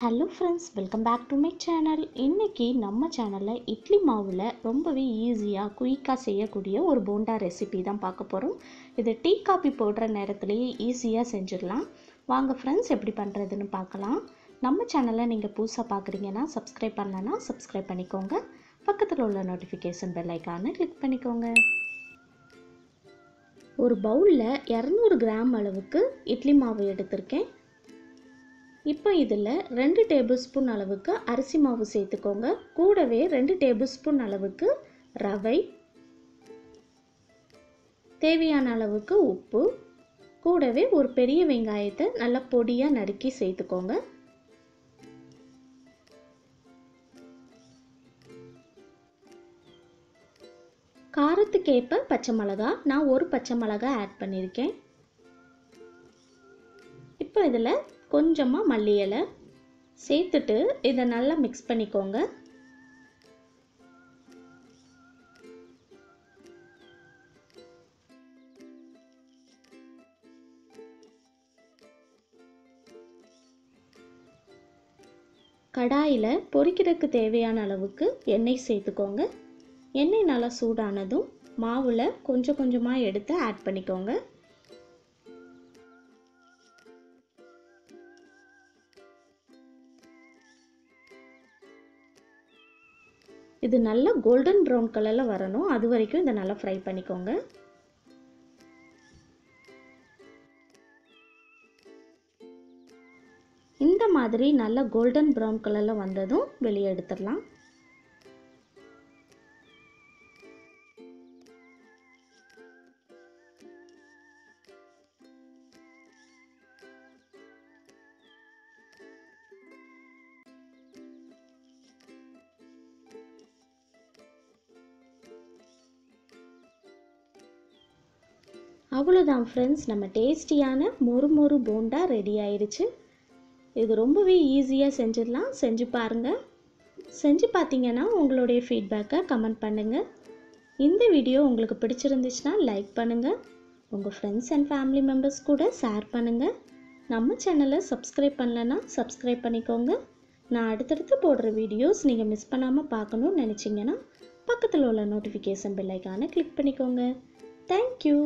Hello friends welcome back to my channel இன்றைக்கி நம்ம சேனலில் இட்லி மாவில் ரொம்பவே ஈஸியாக குயிக்காக செய்யக்கூடிய ஒரு போண்டா ரெசிபி தான் பார்க்க போகிறோம் இது டீ காபி போடுற நேரத்துலேயே ஈஸியாக செஞ்சிடலாம். வாங்க ஃப்ரெண்ட்ஸ் எப்படி பண்ணுறதுன்னு பார்க்கலாம். நம்ம சேனலை நீங்கள் புதுசாக பார்க்குறீங்கன்னா சப்ஸ்கிரைப் பண்ணலன்னா சப்ஸ்கிரைப் பண்ணிக்கோங்க. பக்கத்தில் உள்ள நோட்டிஃபிகேஷன் பெல் ஐக்கானை கிளிக் பண்ணிக்கோங்க. ஒரு பவுலில் இரநூறு கிராம் அளவுக்கு இட்லி மாவு எடுத்திருக்கேன். இப்போ இதில் ரெண்டு டேபிள் ஸ்பூன் அளவுக்கு அரிசி மாவு சேர்த்துக்கோங்க. கூடவே ரெண்டு டேபிள் ஸ்பூன் அளவுக்கு ரவை. தேவையான அளவுக்கு உப்பு. கூடவே ஒரு பெரிய வெங்காயத்தை நல்லா பொடியாக நறுக்கி சேர்த்துக்கோங்க. காரத்துக்கேற்ப பச்சை மிளகா. நான் ஒரு பச்சை மிளகா ஆட் பண்ணியிருக்கேன். இப்போ இதில் கொஞ்சமாக மல்லி இலை சேர்த்துட்டு இதை நல்லா மிக்ஸ் பண்ணிக்கோங்க. கடாயில் பொரிக்கிறதுக்கு தேவையான அளவுக்கு எண்ணெய் சேர்த்துக்கோங்க. எண்ணெய் நல்லா சூடானதும் மாவில் கொஞ்சம் கொஞ்சமாக எடுத்து ஆட் பண்ணிக்கோங்க. இது நல்லா கோல்டன் ப்ரௌன் கலரில் வரணும். அது வரைக்கும் இதை நல்லா ஃப்ரை பண்ணிக்கோங்க. இந்த மாதிரி நல்லா கோல்டன் ப்ரௌன் கலரில் வந்ததும் வெளியே எடுத்துடலாம். அவ்வளோதான் ஃப்ரெண்ட்ஸ் நம்ம டேஸ்டியான மொறு மொறு போண்டா ரெடி ஆயிடுச்சு இது ரொம்பவே ஈஸியாக செஞ்சிடலாம். செஞ்சு பாருங்கள் செஞ்சு பார்த்தீங்கன்னா உங்களுடைய ஃபீட்பேக்கை கமெண்ட் பண்ணுங்கள் இந்த வீடியோ உங்களுக்கு பிடிச்சிருந்துச்சுன்னா லைக் பண்ணுங்கள் உங்கள் ஃப்ரெண்ட்ஸ் அண்ட் ஃபேமிலி மெம்பர்ஸ் கூட ஷேர் பண்ணுங்கள் நம்ம சேனலை சப்ஸ்கிரைப் பண்ணலன்னா சப்ஸ்கிரைப் பண்ணிக்கோங்க. நான் அடுத்தடுத்து போடுற வீடியோஸ் நீங்கள் மிஸ் பண்ணாமல் பார்க்கணுன்னு நினச்சிங்கன்னா பக்கத்தில் உள்ள நோட்டிஃபிகேஷன் பெல் கிளிக் பண்ணிக்கோங்க. Thank you